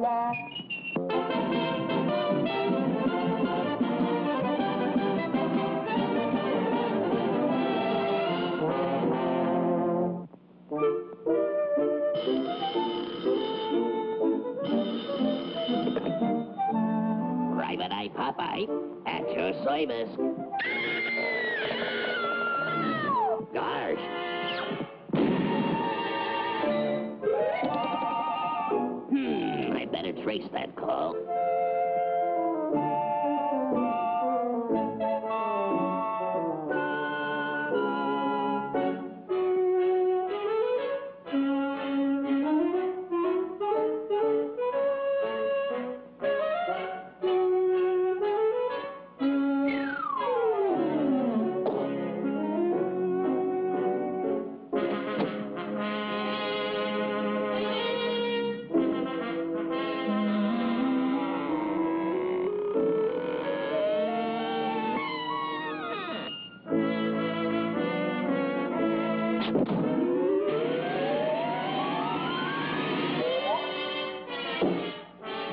Private Eye Popeye, at your service. Trace that call.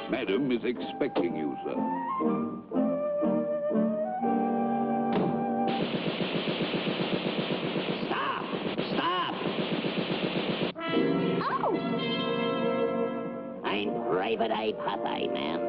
Madam is expecting you, sir. Stop! Stop! Oh! I'm Private Eye Popeye, ma'am.